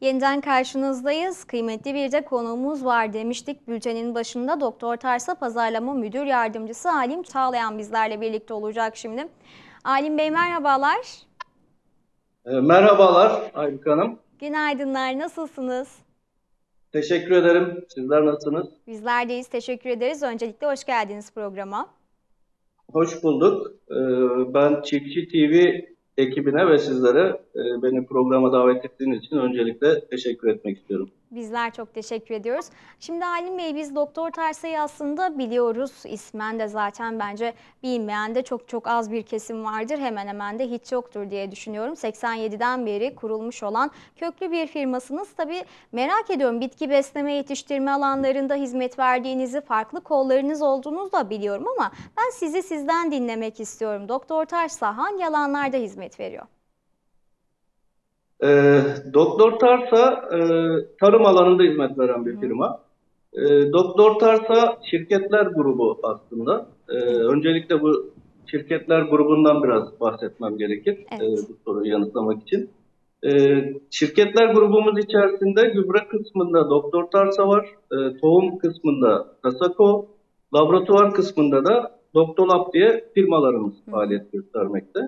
Yeniden karşınızdayız. Kıymetli bir de konuğumuz var demiştik. Bültenin başında Doktor Tarsa Pazarlama Müdür Yardımcısı Alim Çağlayan bizlerle birlikte olacak şimdi. Alim Bey merhabalar. E, merhabalar Aybük Hanım. Günaydınlar, nasılsınız? Teşekkür ederim. Sizler nasılsınız? Bizler deyiz, teşekkür ederiz. Öncelikle hoş geldiniz programa. Hoş bulduk. E, ben Çiftçi TV ekibine ve sizlere e, beni programa davet ettiğiniz için öncelikle teşekkür etmek istiyorum. Bizler çok teşekkür ediyoruz. Şimdi Halim Bey biz Doktor Tarsa'yı aslında biliyoruz. İsmen de zaten bence bilmeyen de çok çok az bir kesim vardır. Hemen hemen de hiç yoktur diye düşünüyorum. 87'den beri kurulmuş olan köklü bir firmasınız. Tabii merak ediyorum bitki besleme yetiştirme alanlarında hizmet verdiğinizi, farklı kollarınız olduğunuzu da biliyorum ama ben sizi sizden dinlemek istiyorum. Doktor Tarsa hangi alanlarda hizmet veriyor? E, Doktor Tarsa e, tarım alanında hizmet veren bir firma. E, Doktor Tarsa şirketler grubu aslında. E, öncelikle bu şirketler grubundan biraz bahsetmem gerekir Evet. e, bu soruyu yanıtlamak için. E, şirketler grubumuz içerisinde gübre kısmında Doktor Tarsa var, e, tohum kısmında Tasako, laboratuvar kısmında da Doktolab diye firmalarımız faaliyet göstermekte.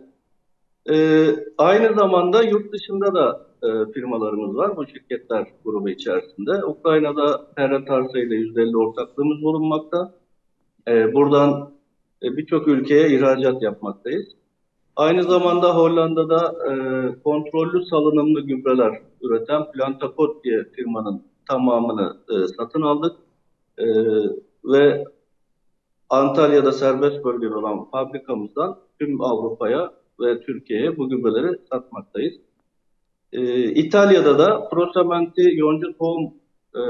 Ee, aynı zamanda yurt dışında da e, firmalarımız var bu şirketler grubu içerisinde. Ukrayna'da Terra Tarsa ile %50 ortaklığımız bulunmakta. Ee, buradan e, birçok ülkeye ihracat yapmaktayız. Aynı zamanda Hollanda'da e, kontrollü salınımlı gübreler üreten Plantakot diye firmanın tamamını e, satın aldık. E, ve Antalya'da serbest bölgede olan fabrikamızdan tüm Avrupa'ya ve Türkiye'ye bu gübreleri satmaktayız. Ee, İtalya'da da Prosamenti yonca tohum e,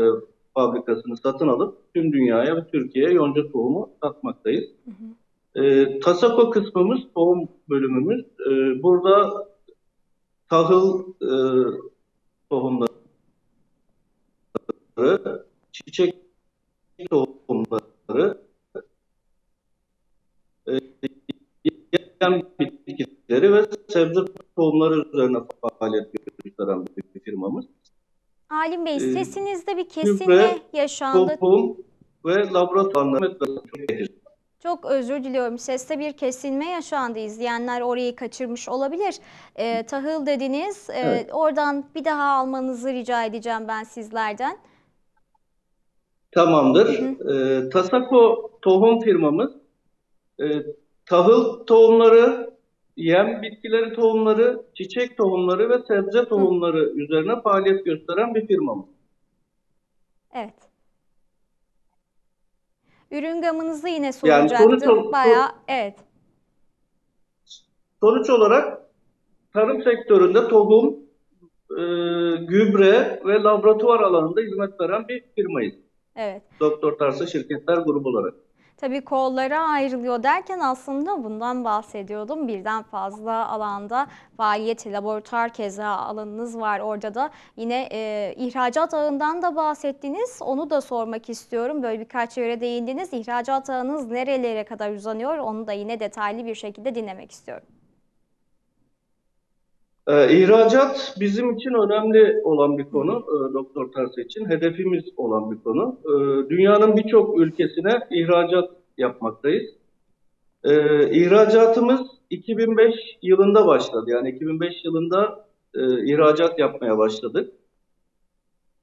fabrikasını satın alıp tüm dünyaya ve Türkiye'ye yonca tohumu satmaktayız. Ee, Tasako kısmımız, tohum bölümümüz. Ee, burada tahıl e, tohumları, çiçek tohumları, e, yem bitkileri ve sebze tohumları üzerine faaliyet gösteren bir firmamız. Halim Bey Ee, sesinizde bir kesilme gübre, yaşandı. Tohum ve laboratuvarlar çok Çok özür diliyorum. Seste bir kesilme yaşandı. İzleyenler orayı kaçırmış olabilir. Ee, tahıl dediniz. Ee, Evet. Oradan bir daha almanızı rica edeceğim ben sizlerden. Tamamdır. Ee, Tasako tohum firmamız e, tahıl tohumları, yem bitkileri tohumları, çiçek tohumları ve sebze tohumları üzerine faaliyet gösteren bir firmamız. Evet. Ürün gamınızı yine Yani soracaktım. sonuç ol- Bayağı evet. Sonuç olarak tarım sektöründe tohum, e, gübre ve laboratuvar alanında hizmet veren bir firmayız. Evet. Doktor Tarsa Şirketler Grubu olarak. Tabii kollara ayrılıyor derken aslında bundan bahsediyordum. Birden fazla alanda faaliyet, laboratuvar keza alanınız var orada da. Yine e, ihracat ağından da bahsettiniz. Onu da sormak istiyorum. Böyle birkaç yere değindiniz. İhracat ağınız nerelere kadar uzanıyor? Onu da yine detaylı bir şekilde dinlemek istiyorum. Ee, ihracat bizim için önemli olan bir konu, e, Doktor Tarsa için hedefimiz olan bir konu. Ee, dünyanın birçok ülkesine ihracat yapmaktayız. Ee, ihracatımız 2005 yılında başladı. Yani 2005 yılında e, ihracat yapmaya başladık.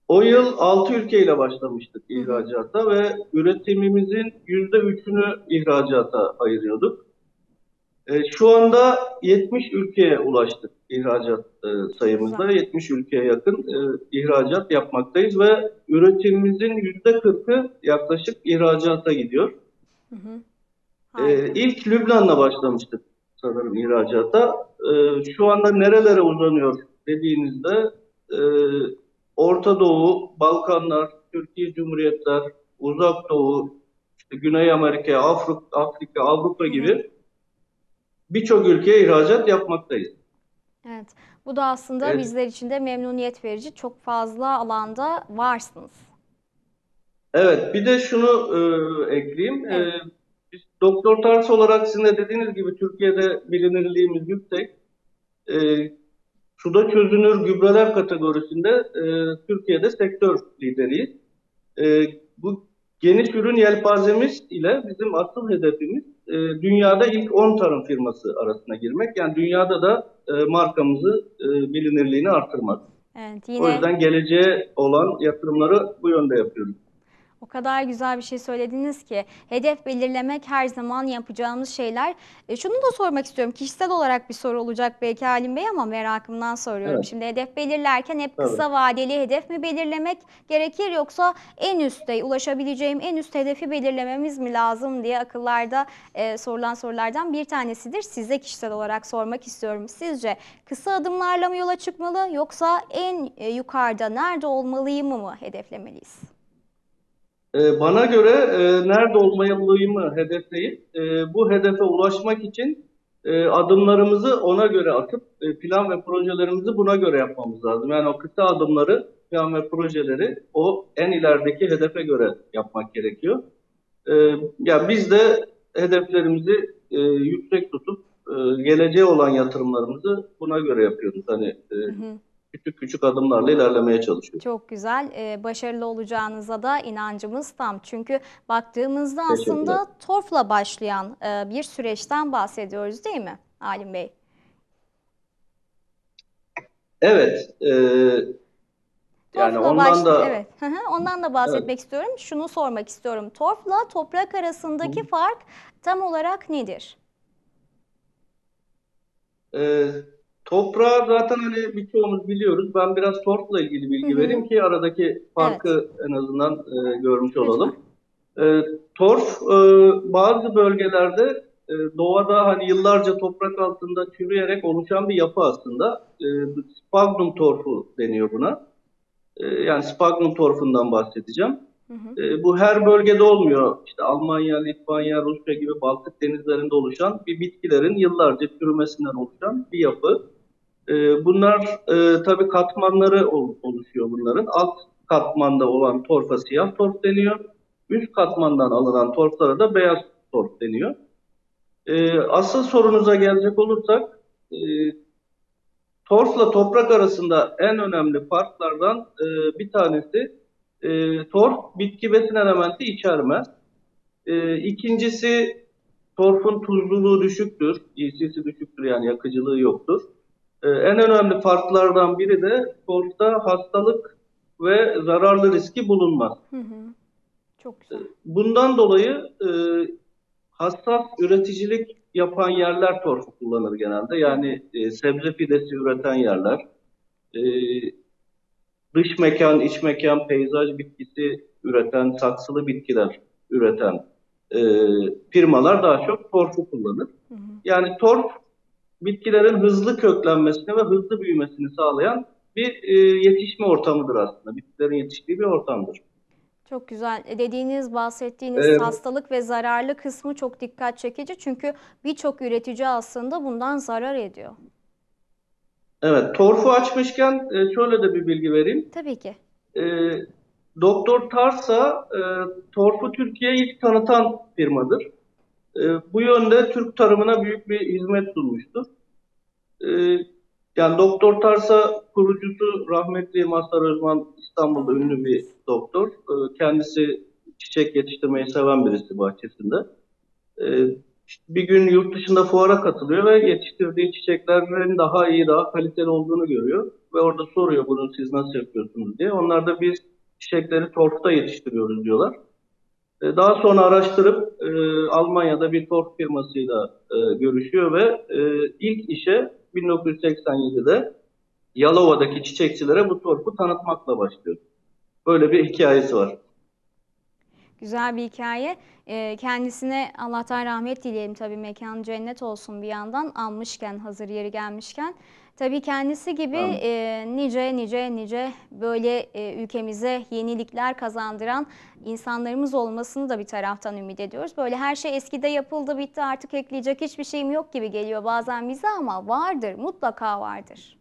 O yıl 6 ülkeyle başlamıştık ihracata ve üretimimizin %3'ünü ihracata ayırıyorduk. E, şu anda 70 ülkeye ulaştık ihracat e, sayımızda. 70 ülkeye yakın e, ihracat yapmaktayız ve üretimimizin %40'ı yaklaşık ihracata gidiyor. Hı hı. E, ilk Lübnan'la başlamıştık sanırım ihracata. E, şu anda nerelere uzanıyor dediğinizde e, Orta Doğu, Balkanlar, Türkiye Cumhuriyetler, Uzak Doğu, işte Güney Amerika, Afrika, Afrika, Avrupa gibi birçok ülkeye ihracat yapmaktayız. Evet. Bu da aslında Evet. bizler için de memnuniyet verici. Çok fazla alanda varsınız. Evet, bir de şunu e, ekleyeyim. E, Evet. biz Doktor Tars olarak sizin de dediğiniz gibi Türkiye'de bilinirliğimiz yüksek. E, suda çözünür gübreler kategorisinde e, Türkiye'de sektör lideriyiz. E, bu geniş ürün yelpazemiz ile bizim asıl hedefimiz e, dünyada ilk 10 tarım firması arasına girmek. Yani dünyada da e, markamızı e, bilinirliğini artırmak. Evet, O yine yüzden geleceğe olan yatırımları bu yönde yapıyoruz. O kadar güzel bir şey söylediniz ki hedef belirlemek her zaman yapacağımız şeyler. E, şunu da sormak istiyorum. Kişisel olarak bir soru olacak belki Halim Bey ama merakımdan soruyorum. Evet. Şimdi hedef belirlerken hep kısa vadeli hedef mi belirlemek gerekir yoksa en üstte ulaşabileceğim en üst hedefi belirlememiz mi lazım diye akıllarda e, sorulan sorulardan bir tanesidir. Size kişisel olarak sormak istiyorum. Sizce kısa adımlarla mı yola çıkmalı yoksa en e, yukarıda nerede olmalıyım mı hedeflemeliyiz? Ee, Bana göre e, nerede olmalıyımı hedefleyip e, bu hedefe ulaşmak için e, adımlarımızı ona göre atıp e, plan ve projelerimizi buna göre yapmamız lazım. Yani o kısa adımları, plan ve projeleri o en ilerideki hedefe göre yapmak gerekiyor. E, ya biz de hedeflerimizi e, yüksek tutup e, geleceğe olan yatırımlarımızı buna göre yapıyoruz. Hani e, Hı hı. Küçük küçük adımlarla ilerlemeye çalışıyoruz. Çok güzel. Ee, başarılı olacağınıza da inancımız tam. Çünkü baktığımızda aslında TORF'la başlayan e, bir süreçten bahsediyoruz değil mi Halim Bey? Evet, e, yani TORF'la ondan baş- da evet. hı hı, Ondan da bahsetmek istiyorum. Şunu sormak istiyorum. TORF'la toprak arasındaki fark tam olarak nedir? e, toprağı zaten hani birçoğumuz biliyoruz. Ben biraz torfla ilgili bilgi Hı hı. vereyim ki aradaki farkı en azından e, görmüş olalım. E, torf e, bazı bölgelerde e, doğada hani yıllarca toprak altında çürüyerek oluşan bir yapı aslında. E, sphagnum torfu deniyor buna. E, yani sphagnum torfundan bahsedeceğim. Hı hı. E, bu her bölgede olmuyor. İşte Almanya, Litvanya, Rusya gibi Baltık denizlerinde oluşan bir bitkilerin yıllarca çürümesinden oluşan bir yapı. E, bunlar e, tabii katmanları ol- oluşuyor bunların. Alt katmanda olan torfa siyah torf deniyor. Üst katmandan alınan torflara da beyaz torf deniyor. E, asıl sorunuza gelecek olursak e, torfla toprak arasında en önemli farklardan e, bir tanesi e, torf bitki besin elementi içermez. E, ikincisi torfun tuzluluğu düşüktür. EC'si düşüktür yani yakıcılığı yoktur. E, en önemli farklardan biri de torfta hastalık ve zararlı riski bulunmaz. Hı hı. Çok güzel. Bundan dolayı e, hassas üreticilik yapan yerler torfu kullanır genelde. Yani e, sebze fidesi üreten yerler, e, dış mekan, iç mekan, peyzaj bitkisi üreten, saksılı bitkiler üreten e, firmalar daha çok torfu kullanır. Hı hı. Yani torf bitkilerin hızlı köklenmesini ve hızlı büyümesini sağlayan bir e, yetişme ortamıdır aslında. Bitkilerin yetiştiği bir ortamdır. Çok güzel. E, Dediğiniz, bahsettiğiniz Evet. hastalık ve zararlı kısmı çok dikkat çekici. Çünkü birçok üretici aslında bundan zarar ediyor. Evet, torfu açmışken e, şöyle de bir bilgi vereyim. Tabii ki. E, Doktor Tarsa e, torfu Türkiye'ye ilk tanıtan firmadır. E, bu yönde Türk tarımına büyük bir hizmet sunmuştur. E, yani Doktor Tarsa kurucusu rahmetli Mazhar Özman İstanbul'da ünlü bir doktor. E, kendisi çiçek yetiştirmeyi seven birisi bahçesinde. E, bir gün yurt dışında fuara katılıyor ve yetiştirdiği çiçeklerin daha iyi, daha kaliteli olduğunu görüyor. Ve orada soruyor bunu siz nasıl yapıyorsunuz diye. Onlar da biz çiçekleri torfta yetiştiriyoruz diyorlar. E, Daha sonra araştırıp e, Almanya'da bir torf firmasıyla e, görüşüyor ve e, ilk işe 1987'de Yalova'daki çiçekçilere bu torfu tanıtmakla başlıyor. Böyle bir hikayesi var. Güzel bir hikaye. Ee, Kendisine Allah'tan rahmet dileyelim tabii mekan cennet olsun bir yandan almışken hazır yeri gelmişken. Tabii kendisi gibi e, nice nice nice böyle e, ülkemize yenilikler kazandıran insanlarımız olmasını da bir taraftan ümit ediyoruz. Böyle her şey eskide yapıldı bitti artık ekleyecek hiçbir şeyim yok gibi geliyor bazen bize ama vardır mutlaka vardır.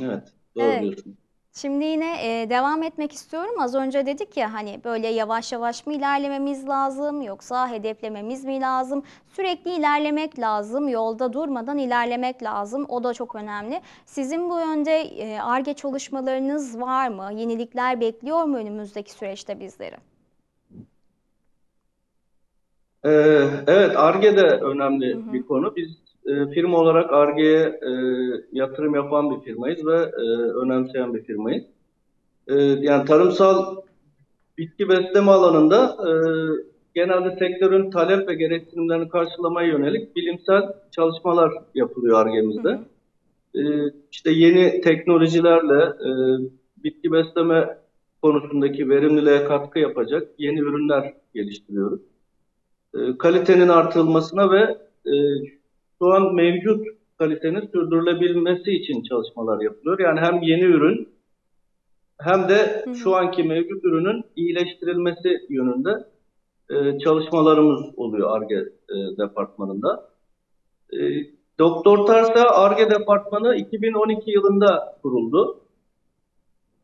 Evet, doğru Evet. diyorsun. Şimdi yine e, devam etmek istiyorum. Az önce dedik ya hani böyle yavaş yavaş mı ilerlememiz lazım yoksa hedeflememiz mi lazım? Sürekli ilerlemek lazım. Yolda durmadan ilerlemek lazım. O da çok önemli. Sizin bu yönde e, ARGE çalışmalarınız var mı? Yenilikler bekliyor mu önümüzdeki süreçte bizleri? Ee, evet, Ar-Ge de önemli bir konu. Biz e, firma olarak Ar-Ge'ye e, yatırım yapan bir firmayız ve e, önemseyen bir firmayız. E, yani tarımsal bitki besleme alanında e, genelde sektörün talep ve gereksinimlerini karşılamaya yönelik bilimsel çalışmalar yapılıyor Ar-Ge'mizde. E, işte yeni teknolojilerle e, bitki besleme konusundaki verimliliğe katkı yapacak yeni ürünler geliştiriyoruz. E, kalitenin artırılmasına ve e, şu an mevcut kalitenin sürdürülebilmesi için çalışmalar yapılıyor. Yani hem yeni ürün hem de şu anki mevcut ürünün iyileştirilmesi yönünde e, çalışmalarımız oluyor ARGE e, departmanında. E, Doktor Tarsa ARGE departmanı 2012 yılında kuruldu.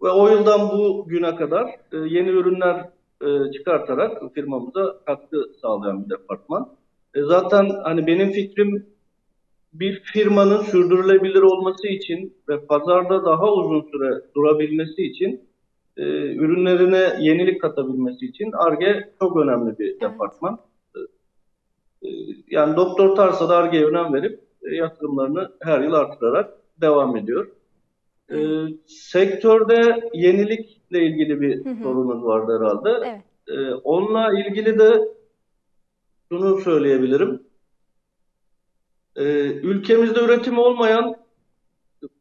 Ve o yıldan bu güne kadar e, yeni ürünler e, çıkartarak firmamıza katkı sağlayan bir departman. E, zaten hani benim fikrim bir firmanın sürdürülebilir olması için ve pazarda daha uzun süre durabilmesi için e, ürünlerine yenilik katabilmesi için ARGE çok önemli bir evet. departman. E, yani Doktor Tarsa da ARGE'ye önem verip e, yatırımlarını her yıl artırarak devam ediyor. E, sektörde yenilikle ilgili bir hı hı. sorunuz vardı herhalde. Evet. E, onunla ilgili de şunu söyleyebilirim. E, ülkemizde üretim olmayan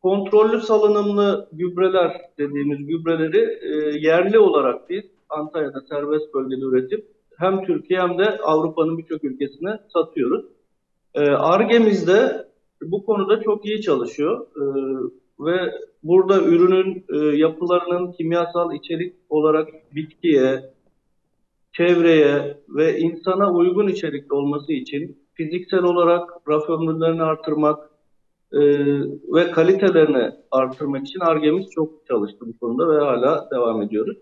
kontrollü salınımlı gübreler dediğimiz gübreleri e, yerli olarak biz Antalya'da serbest bölgede üretip hem Türkiye hem de Avrupa'nın birçok ülkesine satıyoruz. Arge'mizde e, bu konuda çok iyi çalışıyor e, ve burada ürünün e, yapılarının kimyasal içerik olarak bitkiye, çevreye ve insana uygun içerikli olması için fiziksel olarak raf ömürlerini artırmak e, ve kalitelerini artırmak için ARGE'miz çok çalıştı bu konuda ve hala devam ediyoruz.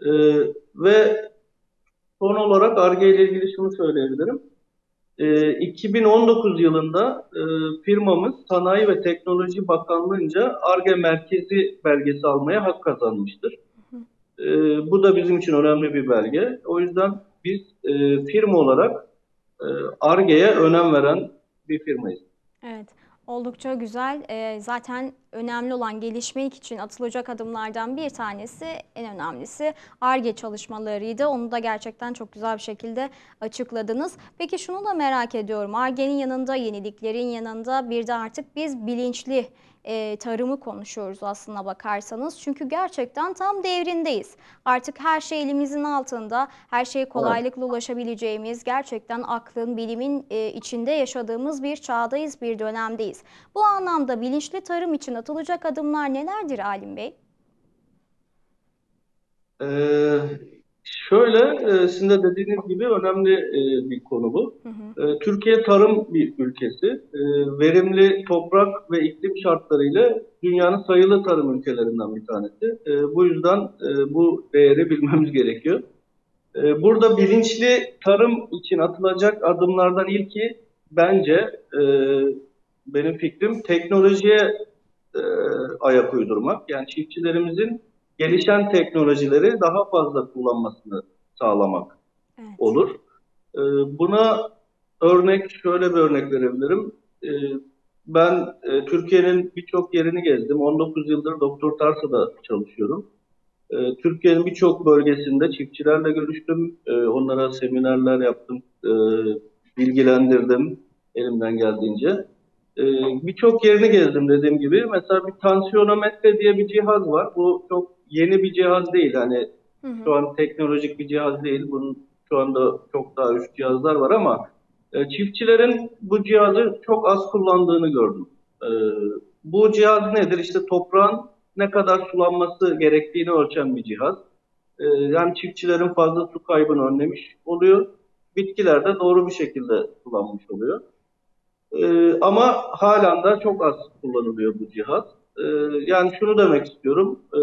E, ve son olarak ARGE ile ilgili şunu söyleyebilirim. E, 2019 yılında e, firmamız Sanayi ve Teknoloji Bakanlığı'nca ARGE merkezi belgesi almaya hak kazanmıştır. E, bu da bizim için önemli bir belge. O yüzden biz e, firma olarak ARGE'ye önem veren bir firmayız. Evet. Oldukça güzel. Ee, zaten önemli olan gelişmek için atılacak adımlardan bir tanesi, en önemlisi ARGE çalışmalarıydı. Onu da gerçekten çok güzel bir şekilde açıkladınız. Peki şunu da merak ediyorum. ARGE'nin yanında, yeniliklerin yanında bir de artık biz bilinçli e, tarımı konuşuyoruz aslına bakarsanız. Çünkü gerçekten tam devrindeyiz. Artık her şey elimizin altında, her şeye kolaylıkla evet. ulaşabileceğimiz, gerçekten aklın, bilimin e, içinde yaşadığımız bir çağdayız, bir dönemdeyiz. Bu anlamda bilinçli tarım için atılacak adımlar nelerdir Alim Bey? Ee, Şöyle, e, sizin de dediğiniz gibi önemli e, bir konu bu. Hı hı. E, Türkiye tarım bir ülkesi. E, verimli toprak ve iklim şartlarıyla dünyanın sayılı tarım ülkelerinden bir tanesi. E, bu yüzden e, bu değeri bilmemiz gerekiyor. E, burada bilinçli tarım için atılacak adımlardan ilki bence e, benim fikrim teknolojiye e, ayak uydurmak. Yani çiftçilerimizin gelişen teknolojileri daha fazla kullanmasını sağlamak evet. olur. Ee, buna örnek şöyle bir örnek verebilirim. Ee, ben e, Türkiye'nin birçok yerini gezdim. 19 yıldır Doktor Tarsa'da çalışıyorum. Ee, Türkiye'nin birçok bölgesinde çiftçilerle görüştüm. Onlara seminerler yaptım, e, bilgilendirdim elimden geldiğince. Birçok yerini gezdim dediğim gibi. Mesela bir tansiyonometre diye bir cihaz var. Bu çok yeni bir cihaz değil. Hani hı hı. şu an teknolojik bir cihaz değil. Bunun şu anda çok daha üst cihazlar var ama e, çiftçilerin bu cihazı çok az kullandığını gördüm. E, bu cihaz nedir? İşte toprağın ne kadar sulanması gerektiğini ölçen bir cihaz. E, yani çiftçilerin fazla su kaybını önlemiş oluyor. Bitkiler de doğru bir şekilde sulanmış oluyor. E, ama halen de çok az kullanılıyor bu cihaz. Ee, yani şunu demek istiyorum. Ee,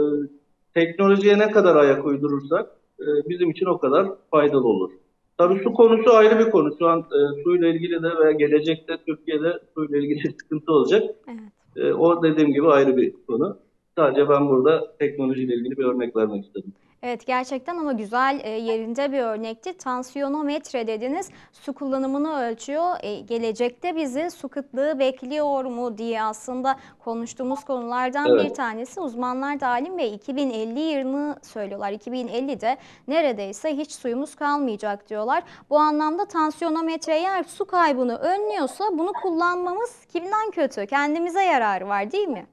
teknolojiye ne kadar ayak uydurursak e, bizim için o kadar faydalı olur. Tabii su konusu ayrı bir konu. Şu an e, suyla ilgili de ve gelecekte Türkiye'de suyla ilgili sıkıntı olacak. Evet. E, o dediğim gibi ayrı bir konu. Sadece ben burada teknolojiyle ilgili bir örnek vermek istedim. Evet gerçekten ama güzel e, yerinde bir örnekti. Tansiyonometre dediniz. Su kullanımını ölçüyor. E, gelecekte bizi su kıtlığı bekliyor mu diye aslında konuştuğumuz konulardan Evet. bir tanesi. Uzmanlar da Halim Bey 2050 yılını söylüyorlar. 2050'de neredeyse hiç suyumuz kalmayacak diyorlar. Bu anlamda tansiyonometre eğer su kaybını önlüyorsa bunu kullanmamız kimden kötü? Kendimize yararı var değil mi?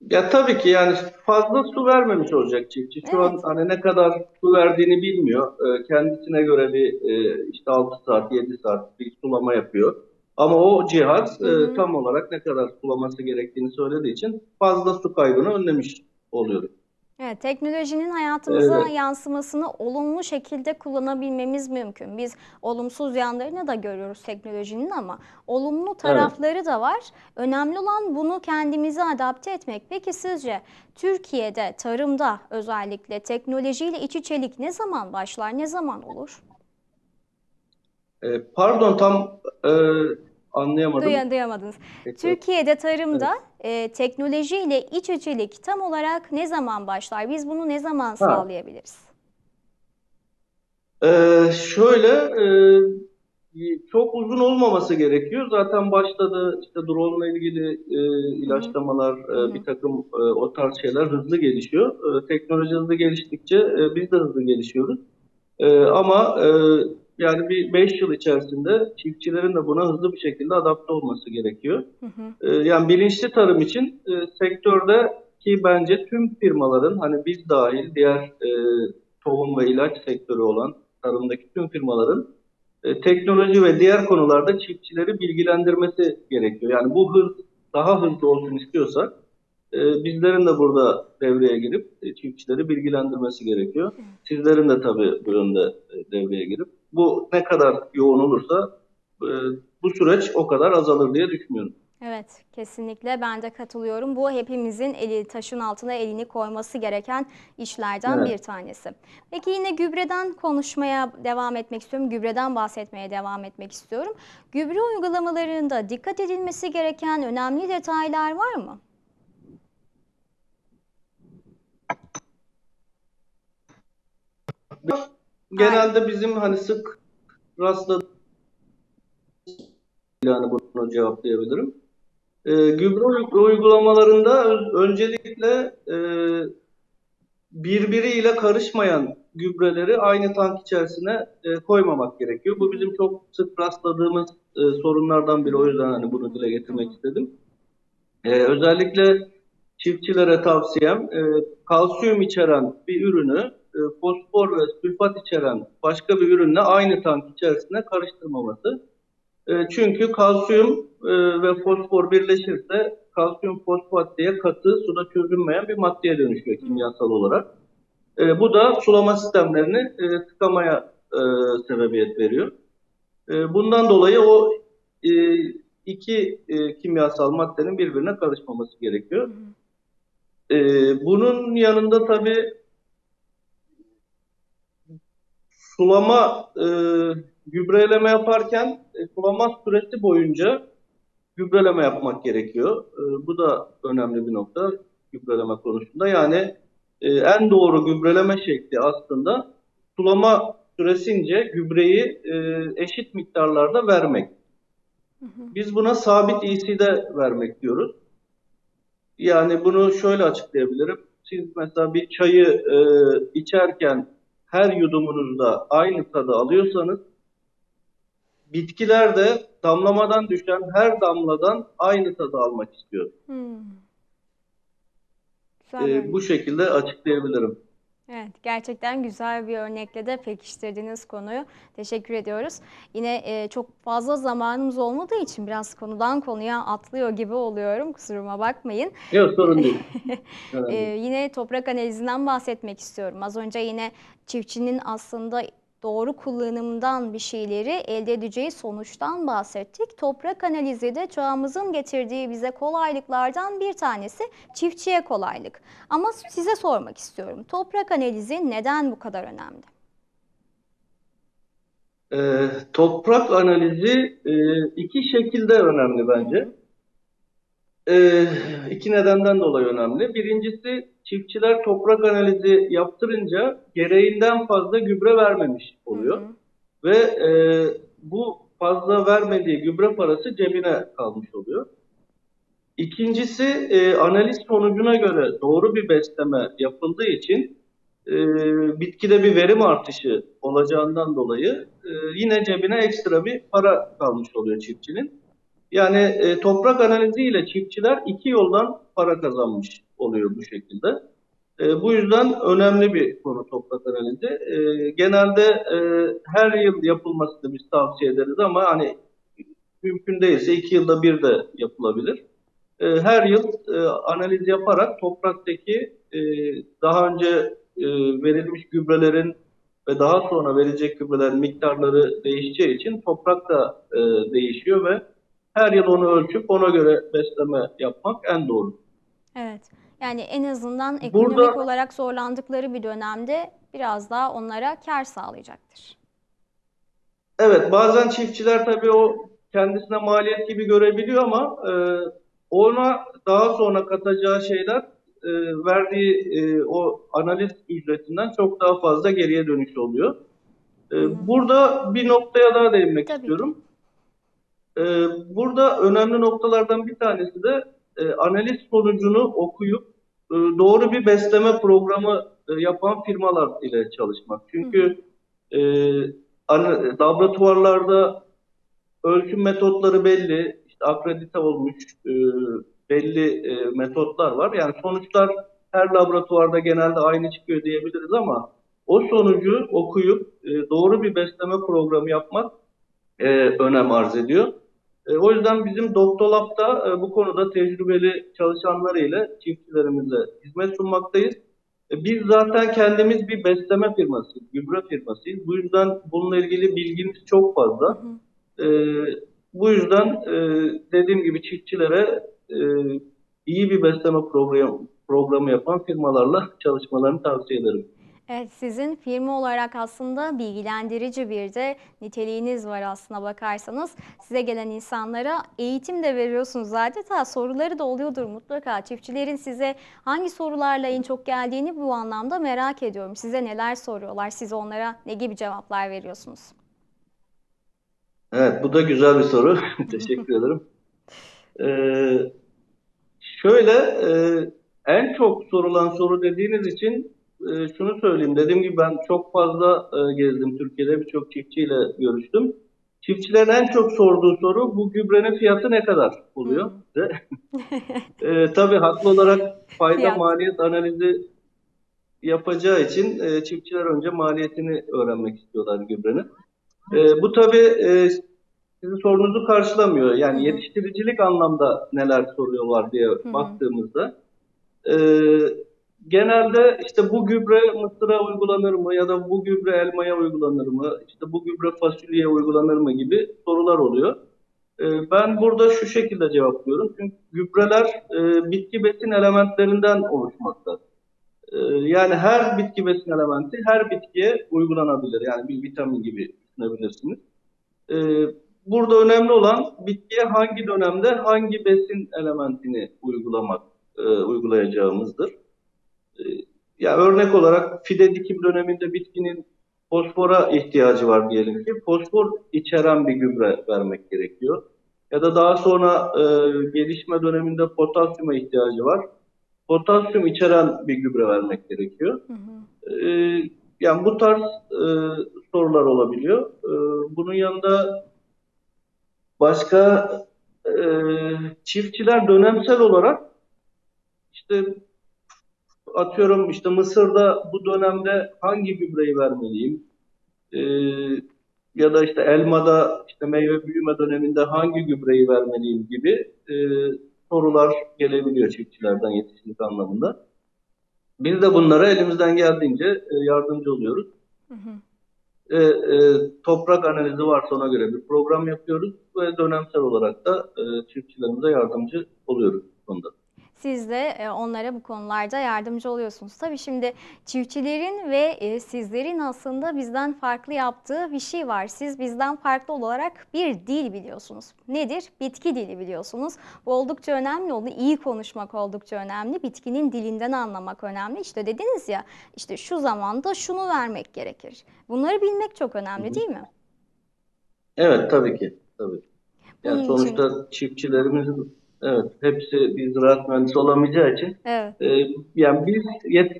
Ya tabii ki yani fazla su vermemiş olacak çiftçi. Şu an Evet. hani ne kadar su verdiğini bilmiyor. Ee, kendisine göre bir e, işte 6 saat, 7 saat bir sulama yapıyor. Ama o cihaz Hı hı. e, tam olarak ne kadar sulaması gerektiğini söylediği için fazla su kaybını önlemiş oluyoruz. Evet, teknolojinin hayatımıza Evet. yansımasını olumlu şekilde kullanabilmemiz mümkün. Biz olumsuz yanlarını da görüyoruz teknolojinin ama olumlu tarafları da var. Önemli olan bunu kendimize adapte etmek. Peki sizce Türkiye'de tarımda özellikle teknolojiyle iç içelik ne zaman başlar, ne zaman olur? E, pardon tam e, anlayamadım. Duya, duyamadınız. Peki. Türkiye'de tarımda e, teknolojiyle iç içelik tam olarak ne zaman başlar? Biz bunu ne zaman sağlayabiliriz? Ee, şöyle e, çok uzun olmaması gerekiyor. Zaten başladı işte drone ile ilgili e, ilaçlamalar, e, bir takım e, o tarz şeyler hızlı gelişiyor. E, teknoloji hızlı geliştikçe e, biz de hızlı gelişiyoruz. E, ama e, yani bir 5 yıl içerisinde çiftçilerin de buna hızlı bir şekilde adapte olması gerekiyor. Hı hı. E, yani bilinçli tarım için e, sektörde ki bence tüm firmaların hani biz dahil diğer e, tohum ve ilaç sektörü olan tarımdaki tüm firmaların e, teknoloji ve diğer konularda çiftçileri bilgilendirmesi gerekiyor. Yani bu hız daha hızlı olsun istiyorsak e, bizlerin de burada devreye girip e, çiftçileri bilgilendirmesi gerekiyor. Sizlerin de tabii bu yönde e, devreye girip bu ne kadar yoğun olursa e, bu süreç o kadar azalır diye düşünüyorum. Evet, kesinlikle ben de katılıyorum. Bu hepimizin eli taşın altına elini koyması gereken işlerden Evet. bir tanesi. Peki yine gübreden konuşmaya devam etmek istiyorum. Gübreden bahsetmeye devam etmek istiyorum. Gübre uygulamalarında dikkat edilmesi gereken önemli detaylar var mı? Genelde bizim hani sık rastladığımız yani bunu cevaplayabilirim. Ee, gübre uy- uygulamalarında öncelikle e, birbiriyle karışmayan gübreleri aynı tank içerisine e, koymamak gerekiyor. Bu bizim çok sık rastladığımız e, sorunlardan biri. O yüzden hani bunu dile getirmek istedim. Ee, özellikle çiftçilere tavsiyem e, kalsiyum içeren bir ürünü e, fosfor ve sülfat içeren başka bir ürünle aynı tank içerisine karıştırmaması. E, çünkü kalsiyum e, ve fosfor birleşirse kalsiyum fosfat diye katı suda çözünmeyen bir maddeye dönüşüyor kimyasal olarak. E, bu da sulama sistemlerini e, tıkamaya e, sebebiyet veriyor. E, bundan dolayı o e, iki e, kimyasal maddenin birbirine karışmaması gerekiyor. E, bunun yanında tabii sulama e, gübreleme yaparken e, sulama süresi boyunca gübreleme yapmak gerekiyor. E, bu da önemli bir nokta gübreleme konusunda. Yani e, en doğru gübreleme şekli aslında sulama süresince gübreyi e, eşit miktarlarda vermek. Biz buna sabit EC'de vermek diyoruz. Yani bunu şöyle açıklayabilirim. Siz mesela bir çayı e, içerken her yudumunuzda aynı tadı alıyorsanız bitkiler de damlamadan düşen her damladan aynı tadı almak istiyor. Hmm. E, örnek. bu şekilde açıklayabilirim. Evet, gerçekten güzel bir örnekle de pekiştirdiğiniz konuyu. Teşekkür ediyoruz. Yine e, çok fazla zamanımız olmadığı için biraz konudan konuya atlıyor gibi oluyorum. Kusuruma bakmayın. Yok sorun değil. Değil. yine toprak analizinden bahsetmek istiyorum. Az önce yine çiftçinin aslında doğru kullanımdan bir şeyleri elde edeceği sonuçtan bahsettik. Toprak analizi de çağımızın getirdiği bize kolaylıklardan bir tanesi çiftçiye kolaylık. Ama size sormak istiyorum. Toprak analizi neden bu kadar önemli? Ee, toprak analizi e, iki şekilde önemli bence. Ee, iki nedenden dolayı önemli. Birincisi çiftçiler toprak analizi yaptırınca gereğinden fazla gübre vermemiş oluyor. Hı hı. Ve e, bu fazla vermediği gübre parası cebine kalmış oluyor. İkincisi e, analiz sonucuna göre doğru bir besleme yapıldığı için e, bitkide bir verim artışı olacağından dolayı e, yine cebine ekstra bir para kalmış oluyor çiftçinin. Yani e, toprak analiziyle çiftçiler iki yoldan para kazanmış oluyor bu şekilde. E, bu yüzden önemli bir konu toprak analizi. E, genelde e, her yıl yapılmasını biz tavsiye ederiz ama hani mümkün değilse iki yılda bir de yapılabilir. E, her yıl e, analiz yaparak topraktaki e, daha önce e, verilmiş gübrelerin ve daha sonra verilecek gübrelerin miktarları değişeceği için toprak da e, değişiyor ve her yıl onu ölçüp ona göre besleme yapmak en doğru. Evet. Yani en azından ekonomik Burada olarak zorlandıkları bir dönemde biraz daha onlara kar sağlayacaktır. evet bazen çiftçiler tabii o kendisine maliyet gibi görebiliyor ama e, ona daha sonra katacağı şeyler e, verdiği e, o analiz ücretinden çok daha fazla geriye dönüş oluyor. E, burada bir noktaya daha değinmek Tabii istiyorum. E, burada önemli noktalardan bir tanesi de e, analiz sonucunu okuyup e, doğru bir besleme programı e, yapan firmalar ile çalışmak. Çünkü e, laboratuvarlarda ölçüm metotları belli, işte akredite olmuş e, belli e, metotlar var. Yani sonuçlar her laboratuvarda genelde aynı çıkıyor diyebiliriz ama o sonucu okuyup e, doğru bir besleme programı yapmak e, önem arz ediyor. E, o yüzden bizim Doktolab'da e, bu konuda tecrübeli çalışanlarıyla çiftçilerimize hizmet sunmaktayız. E, biz zaten kendimiz bir besleme firmasıyız, gübre firmasıyız. Bu yüzden bununla ilgili bilgimiz çok fazla. E, bu yüzden e, dediğim gibi çiftçilere e, iyi bir besleme programı, programı yapan firmalarla çalışmalarını tavsiye ederim. Evet, sizin firma olarak aslında bilgilendirici bir de niteliğiniz var aslına bakarsanız. Size gelen insanlara eğitim de veriyorsunuz adeta. Soruları da oluyordur mutlaka. Çiftçilerin size hangi sorularla en çok geldiğini bu anlamda merak ediyorum. Size neler soruyorlar? Siz onlara ne gibi cevaplar veriyorsunuz? Evet, bu da güzel bir soru. Teşekkür ederim. Ee, şöyle, e, en çok sorulan soru dediğiniz için e, şunu söyleyeyim. Dediğim gibi ben çok fazla e, gezdim Türkiye'de, birçok çiftçiyle görüştüm. Çiftçilerin en çok sorduğu soru bu gübrenin fiyatı ne kadar oluyor? E, tabii haklı olarak fayda Fiyat. maliyet analizi yapacağı için e, çiftçiler önce maliyetini öğrenmek istiyorlar gübrenin. E, bu tabii e, sizin sorunuzu karşılamıyor. Yani yetiştiricilik anlamda neler soruyorlar diye baktığımızda e, genelde işte bu gübre mısıra uygulanır mı ya da bu gübre elmaya uygulanır mı, işte bu gübre fasulyeye uygulanır mı gibi sorular oluyor. E, ben burada şu şekilde cevaplıyorum. Çünkü gübreler e, bitki besin elementlerinden oluşmakta. E, yani her bitki besin elementi her bitkiye uygulanabilir. Yani bir vitamin gibi düşünebilirsiniz. Ee, burada önemli olan bitkiye hangi dönemde hangi besin elementini uygulamak, e, uygulayacağımızdır. Ee, ya örnek olarak fide dikim döneminde bitkinin fosfora ihtiyacı var diyelim ki. Fosfor içeren bir gübre vermek gerekiyor. Ya da daha sonra e, gelişme döneminde potasyuma ihtiyacı var. Potasyum içeren bir gübre vermek gerekiyor. Hı hı. Ee, yani bu tarz e, sorular olabiliyor. Ee, bunun yanında başka e, çiftçiler dönemsel olarak işte atıyorum işte Mısır'da bu dönemde hangi gübreyi vermeliyim? Ee, ya da işte elmada işte meyve büyüme döneminde hangi gübreyi vermeliyim gibi e, sorular gelebiliyor çiftçilerden yetişkinlik anlamında. Biz de bunlara elimizden geldiğince e, yardımcı oluyoruz. Hı hı. e, e, toprak analizi varsa ona göre bir program yapıyoruz ve dönemsel olarak da e, çiftçilerimize yardımcı oluyoruz bu konuda. Siz de e, onlara bu konularda yardımcı oluyorsunuz. Tabii şimdi çiftçilerin ve e, sizlerin aslında bizden farklı yaptığı bir şey var. Siz bizden farklı olarak bir dil biliyorsunuz. Nedir? Bitki dili biliyorsunuz. Bu oldukça önemli oldu. İyi konuşmak oldukça önemli. Bitkinin dilinden anlamak önemli. İşte dediniz ya işte şu zamanda şunu vermek gerekir. Bunları bilmek çok önemli değil mi? Evet tabii ki. Tabii. Yani Bunun için sonuçta çiftçilerimizin evet hepsi bir ziraat mühendisi olamayacağı için evet. e, yani biz yet,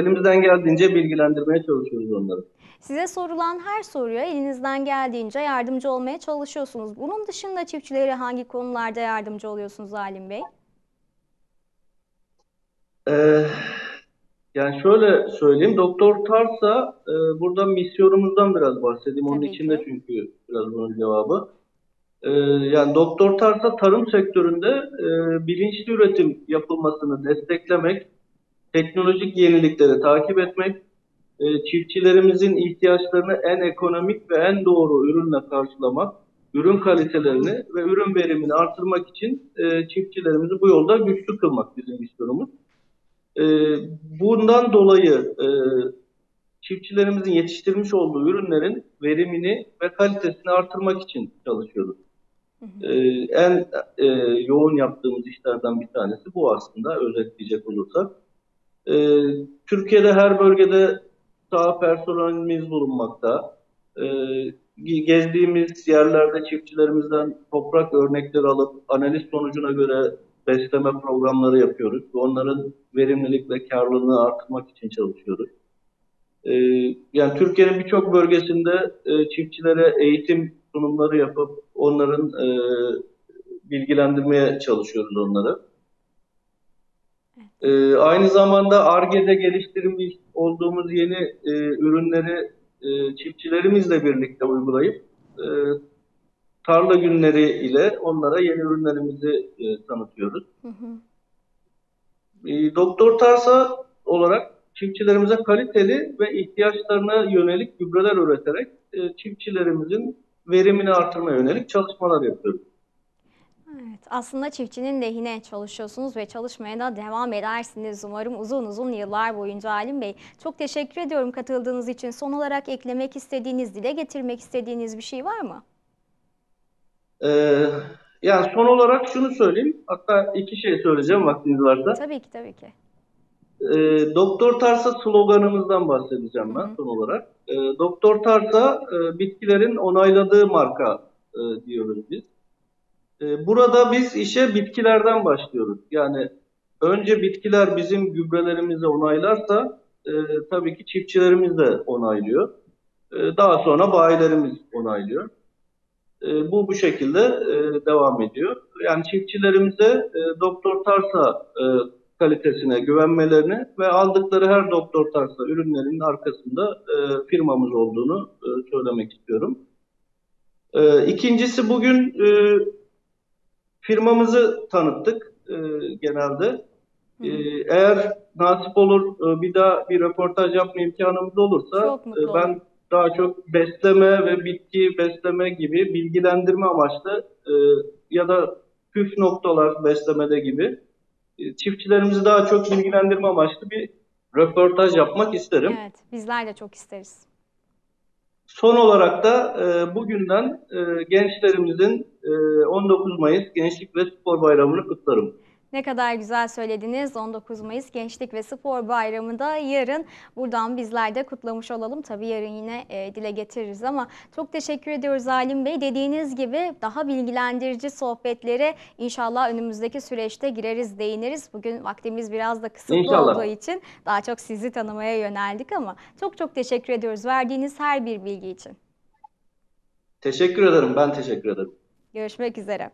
elimizden geldiğince bilgilendirmeye çalışıyoruz onları. Size sorulan her soruya elinizden geldiğince yardımcı olmaya çalışıyorsunuz. Bunun dışında çiftçilere hangi konularda yardımcı oluyorsunuz Halim Bey? Ee, yani şöyle söyleyeyim, Doktor Tarsa e, burada misyonumuzdan biraz bahsedeyim. Onun Tabii içinde ki. çünkü biraz bunun cevabı. Ee, yani Doktor Tarsa tarım sektöründe e, bilinçli üretim yapılmasını desteklemek, teknolojik yenilikleri takip etmek, e, çiftçilerimizin ihtiyaçlarını en ekonomik ve en doğru ürünle karşılamak, ürün kalitelerini ve ürün verimini artırmak için e, çiftçilerimizi bu yolda güçlü kılmak bizim misyonumuz. E, bundan dolayı e, çiftçilerimizin yetiştirmiş olduğu ürünlerin verimini ve kalitesini artırmak için çalışıyoruz. E, en e, yoğun yaptığımız işlerden bir tanesi bu aslında özetleyecek olursak. E, Türkiye'de her bölgede saha personelimiz bulunmakta. E, gezdiğimiz yerlerde çiftçilerimizden toprak örnekleri alıp analiz sonucuna göre besleme programları yapıyoruz. Onların verimlilik ve karlılığını artırmak için çalışıyoruz. E, yani Türkiye'nin birçok bölgesinde e, çiftçilere eğitim sunumları yapıp onların e, bilgilendirmeye çalışıyoruz onları. E, aynı zamanda Ar-Ge'de geliştirmiş olduğumuz yeni e, ürünleri e, çiftçilerimizle birlikte uygulayıp e, tarla günleri ile onlara yeni ürünlerimizi e, tanıtıyoruz. Hı hı. E, Doktor Tarsa olarak çiftçilerimize kaliteli ve ihtiyaçlarına yönelik gübreler üreterek e, çiftçilerimizin verimini artırmaya yönelik çalışmalar yapıyoruz. Evet, aslında çiftçinin lehine çalışıyorsunuz ve çalışmaya da devam edersiniz umarım uzun uzun yıllar boyunca Halim Bey. Çok teşekkür ediyorum katıldığınız için. Son olarak eklemek istediğiniz, dile getirmek istediğiniz bir şey var mı? Ee, yani son olarak şunu söyleyeyim. Hatta iki şey söyleyeceğim vaktiniz varsa. Tabii ki, tabii ki. Ee, Doktor Tarsa sloganımızdan bahsedeceğim ben son olarak. Ee, Doktor Tarsa e, bitkilerin onayladığı marka e, diyoruz biz. Ee, burada biz işe bitkilerden başlıyoruz. Yani önce bitkiler bizim gübrelerimizi onaylarsa e, tabii ki çiftçilerimiz de onaylıyor. E, daha sonra bayilerimiz onaylıyor. E, bu bu şekilde e, devam ediyor. Yani çiftçilerimize e, Doktor Tarsa e, kalitesine güvenmelerini ve aldıkları her Doktor Tarsa ürünlerinin arkasında e, firmamız olduğunu e, söylemek istiyorum. E, ikincisi bugün e, firmamızı tanıttık e, genelde. E, eğer nasip olur e, bir daha bir röportaj yapma imkanımız olursa e, ben daha çok besleme ve bitki besleme gibi bilgilendirme amaçlı e, ya da püf noktalar beslemede gibi çiftçilerimizi daha çok bilgilendirme amaçlı bir röportaj yapmak isterim. Evet, bizler de çok isteriz. Son olarak da e, bugünden e, gençlerimizin e, 19 Mayıs Gençlik ve Spor Bayramı'nı kutlarım. Ne kadar güzel söylediniz. 19 Mayıs Gençlik ve Spor Bayramı'nda yarın buradan bizler de kutlamış olalım. Tabii yarın yine e, dile getiririz ama çok teşekkür ediyoruz Halim Bey. Dediğiniz gibi daha bilgilendirici sohbetlere inşallah önümüzdeki süreçte gireriz, değiniriz. Bugün vaktimiz biraz da kısıtlı İnşallah. olduğu için daha çok sizi tanımaya yöneldik ama çok çok teşekkür ediyoruz verdiğiniz her bir bilgi için. Teşekkür ederim. Ben teşekkür ederim. Görüşmek üzere.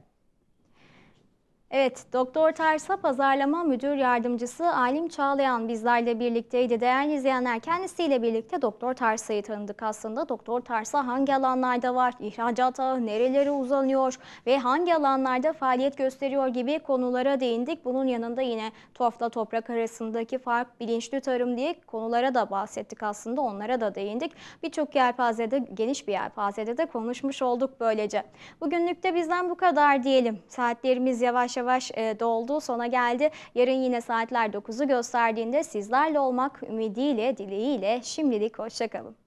Evet, Doktor Tarsa Pazarlama Müdür Yardımcısı Alim Çağlayan bizlerle birlikteydi. Değerli izleyenler kendisiyle birlikte Doktor Tarsa'yı tanıdık aslında. Doktor Tarsa hangi alanlarda var, ihracat ağı nerelere uzanıyor ve hangi alanlarda faaliyet gösteriyor gibi konulara değindik. Bunun yanında yine tuhafla toprak arasındaki fark, bilinçli tarım diye konulara da bahsettik aslında. Onlara da değindik. Birçok yelpazede, geniş bir yelpazede de konuşmuş olduk böylece. Bugünlük de bizden bu kadar diyelim. Saatlerimiz yavaş e, doldu, sona geldi. Yarın yine saatler 9'u gösterdiğinde sizlerle olmak ümidiyle, dileğiyle şimdilik hoşçakalın.